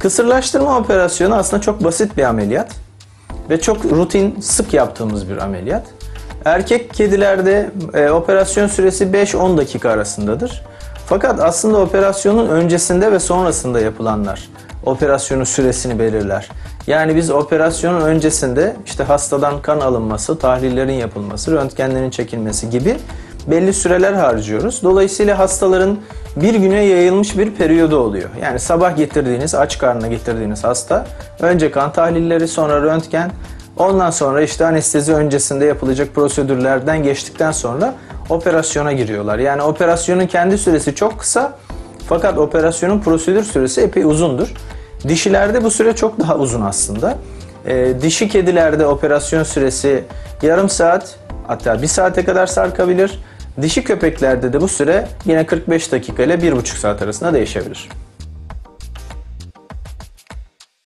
Kısırlaştırma operasyonu aslında çok basit bir ameliyat ve çok rutin, sık yaptığımız bir ameliyat. Erkek kedilerde e, operasyon süresi 5-10 dakika arasındadır. Fakat aslında operasyonun öncesinde ve sonrasında yapılanlar operasyonun süresini belirler. Yani biz operasyonun öncesinde işte hastadan kan alınması, tahlillerin yapılması, röntgenlerin çekilmesi gibi belli süreler harcıyoruz. Dolayısıyla hastaların bir güne yayılmış bir periyodu oluyor. Yani sabah getirdiğiniz, aç karnına getirdiğiniz hasta önce kan tahlilleri, sonra röntgen, ondan sonra işte anestezi öncesinde yapılacak prosedürlerden geçtikten sonra operasyona giriyorlar. Yani operasyonun kendi süresi çok kısa fakat operasyonun prosedür süresi epey uzundur. Dişilerde bu süre çok daha uzun aslında. Ee, dişi kedilerde operasyon süresi yarım saat hatta bir saate kadar sarkabilir. Dişi köpeklerde de bu süre yine 45 dakika ile 1,5 saat arasında değişebilir.